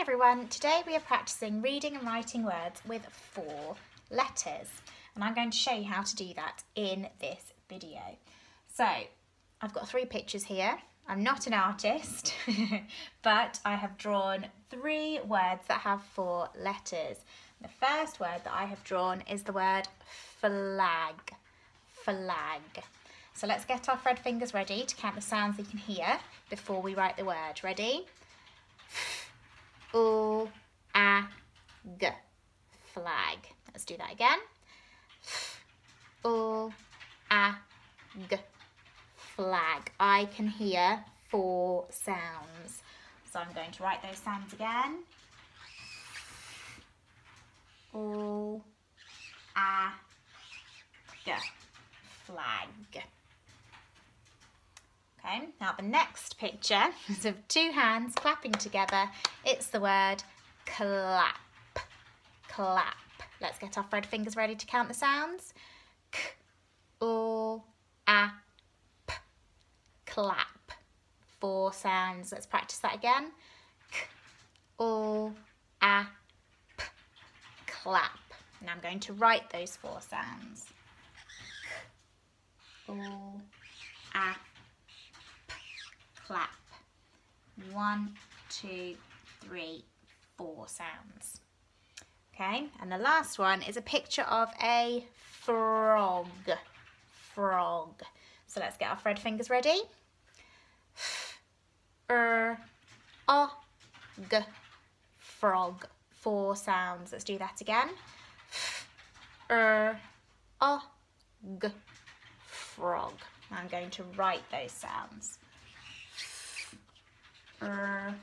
Everyone, today we are practicing reading and writing words with four letters and I'm going to show you how to do that in this video. So I've got three pictures here. I'm not an artist but I have drawn three words that have four letters. The first word that I have drawn is the word flag. Flag. So let's get our Fred fingers ready to count the sounds you can hear before we write the word. Ready? U, A, G. Flag. Let's do that again. U, A, G. Flag. I can hear four sounds. So I'm going to write those sounds again. U, A, G. Flag. Okay, now the next picture is of two hands clapping together. It's the word clap. Clap. Let's get our Fred fingers ready to count the sounds. K, O, A, P. Clap. Four sounds. Let's practice that again. K, O, A, P. Clap. Now I'm going to write those four sounds. K, O, clap. One, two, three, four sounds. Okay, and the last one is a picture of a frog. Frog. So let's get our Fred fingers ready. Er, frog. Four sounds. Let's do that again. Er, frog. I'm going to write those sounds er,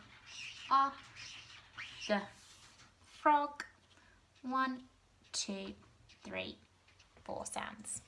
a, g, frog. One, two, three, four sounds.